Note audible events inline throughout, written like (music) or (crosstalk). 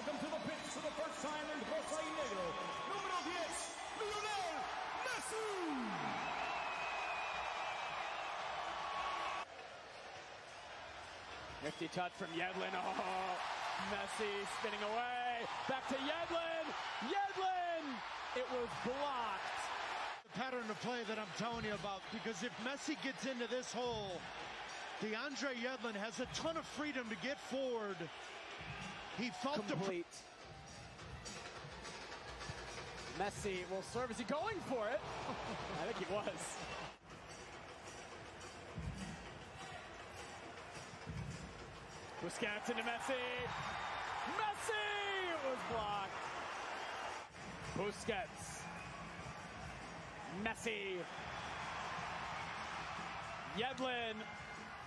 welcome to the pitch for the first time in Rosa Negro, número 10, Lionel Messi. Nifty touch from Yedlin. Oh, Messi spinning away. Back to Yedlin. Yedlin. It was blocked. The pattern of play that I'm telling you about because if Messi gets into this hole, DeAndre Yedlin has a ton of freedom to get forward. He felt Complete. Messi will serve. Is he going for it? (laughs) I think he was. Busquets into Messi. Messi! Was blocked. Busquets. Messi. Yedlin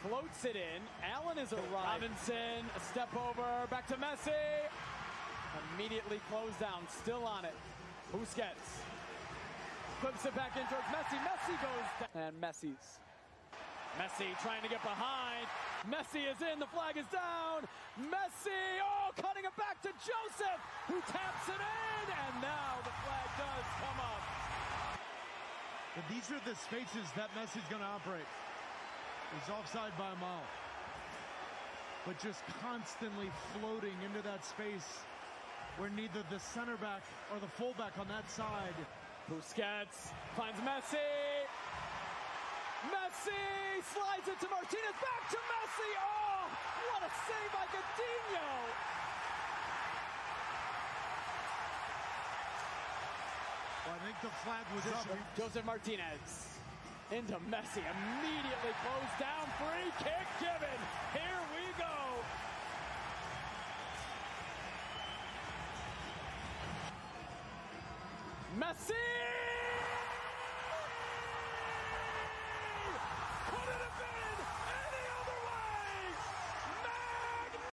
floats it in. Allen is arrived. Robinson, a step over, back to Messi. Immediately closed down, still on it. Busquets. Flips it back in towards Messi. Messi goes down. And Messi's. Messi trying to get behind. Messi is in. The flag is down. Messi, oh, cutting it back to Josef, who taps it in. And now the flag does come up. And these are the spaces that Messi's going to operate. He's offside by a mile. But just constantly floating into that space where neither the center back or the fullback on that side. Busquets finds Messi. Messi slides it to Martinez. Back to Messi. Oh, what a save by Gudiño. Well, I think the flag was up. Josef Martinez into Messi. Immediately closed down. Free kick given. Here we go. Messi!